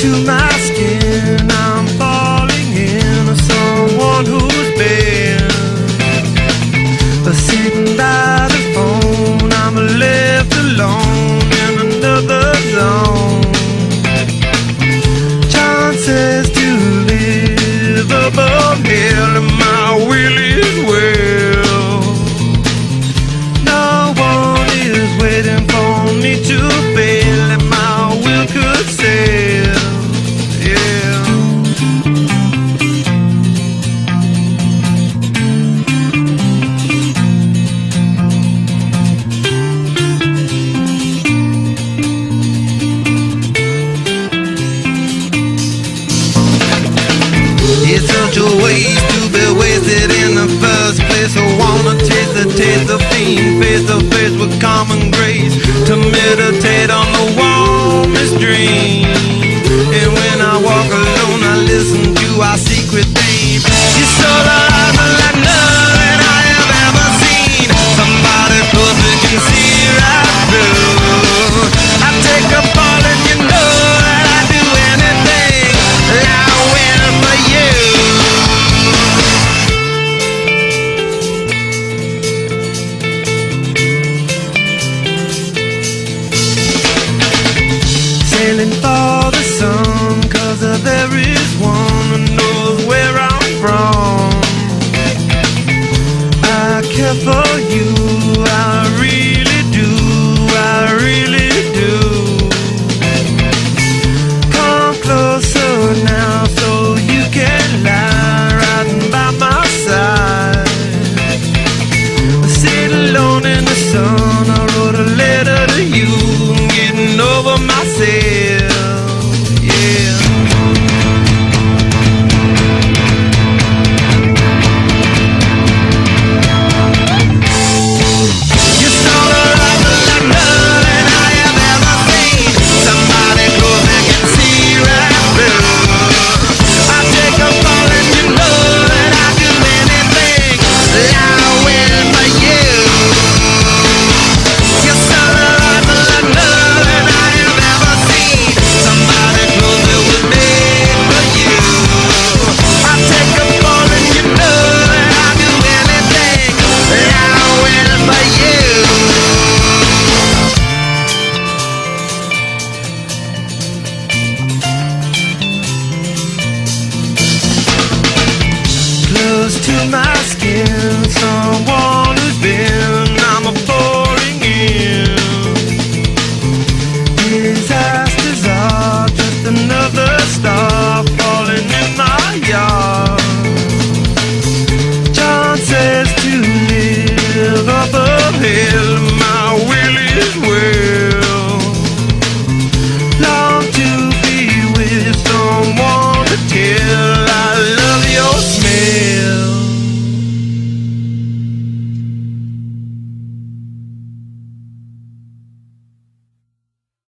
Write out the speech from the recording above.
to my want your ways to be wasted in the first place. I wanna taste the taste of being face to face with common grace to meditate on the warmest dream. for you. I really do, I really do. Come closer now so you can lie right by my side. Alone in the sun, I wrote a letter to you. to my skin. Someone